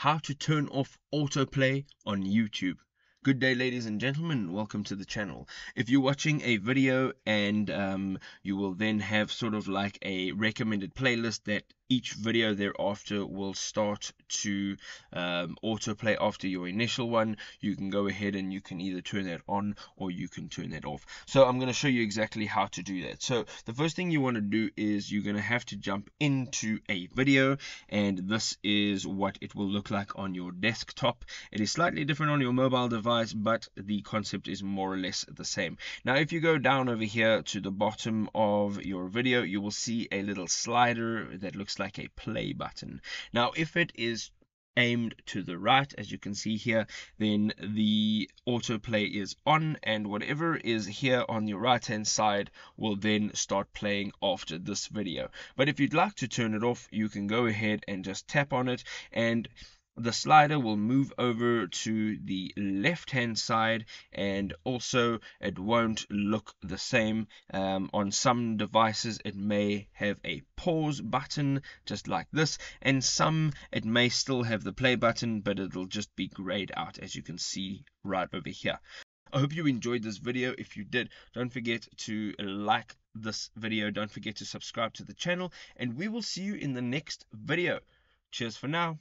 how to turn off autoplay on YouTube. Good day, ladies and gentlemen. Welcome to the channel. If you're watching a video and um, you will then have sort of like a recommended playlist that each video thereafter will start to um, autoplay after your initial one. You can go ahead and you can either turn that on or you can turn that off. So I'm going to show you exactly how to do that. So the first thing you want to do is you're going to have to jump into a video and this is what it will look like on your desktop. It is slightly different on your mobile device but the concept is more or less the same. Now if you go down over here to the bottom of your video you will see a little slider that looks like a play button. Now, if it is aimed to the right as you can see here then the autoplay is on and whatever is here on your right hand side will then start playing after this video but if you'd like to turn it off you can go ahead and just tap on it and the slider will move over to the left hand side and also it won't look the same um, on some devices it may have a pause button just like this and some it may still have the play button but it'll just be grayed out as you can see right over here I hope you enjoyed this video. If you did, don't forget to like this video. Don't forget to subscribe to the channel. And we will see you in the next video. Cheers for now.